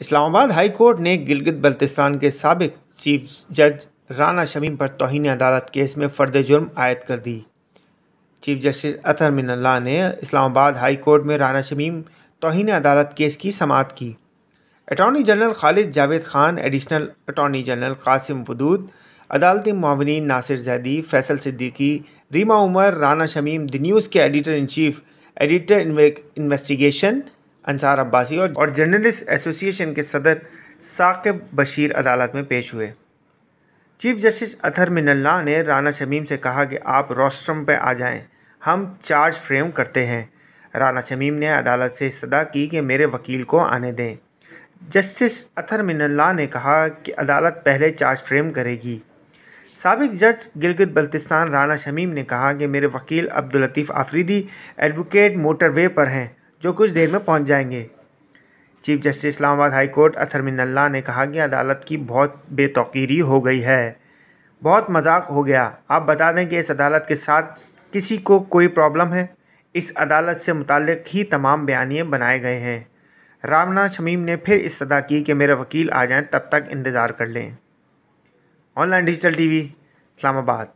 Islamabad high court ने गिलगित बल्तिस्तान के सबक चीफ जज राना शमीम पर तोहन अदालत केस में फ़र्द जुर्म आयद कर दी। चीफ जस्टिस अतर मिनल्ला ने इस्लामाबाद हाई कोर्ट में राना शमीम तोहन अदालत केस की समात की। Attorney general Khalid Javed Khan, additional attorney general Qasim Wadood, अदालती माविन नासिर जैदी, फैसल सिद्दीकी, रीमा उमर, राना शमीम, द न्यूज़ के editor in chief, editor investigation Ansar Abbasi और, और जर्नलिस्ट एसोसिएशन के सदर साकिब बशीर अदालत में पेश हुए। चीफ जस्टिस अथर मिनल्ला ने राना शमीम से कहा कि आप रोस्ट्रम पर आ जाएँ, हम चार्ज फ्रेम करते हैं। राना शमीम ने अदालत से सदा की कि मेरे वकील को आने दें। जस्टिस अथर मिनल्ला ने कहा कि अदालत पहले चार्ज फ्रेम करेगी। सबक जज गिलगित बल्तिस्तान राना शमीम ने कहा कि मेरे वकील अब्दुल लतीफ़ आफरीदी एडवोकेट मोटरवे पर हैं। जो कुछ देर में पहुँच जाएँगे। Chief justice Islamabad high court Athar Minallah ने कहा कि अदालत की बहुत बेतौकीरी हो गई है। बहुत मज़ाक हो गया। आप बता दें कि इस अदालत के साथ किसी को कोई प्रॉब्लम है? इस अदालत से मुतल ही तमाम बयानिए बनाए गए हैं। रामनाथ शमीम ने फिर इस सदा की कि मेरे वकील आ जाएँ तब तक इंतज़ार कर लें। Online digital TV, Islamabad.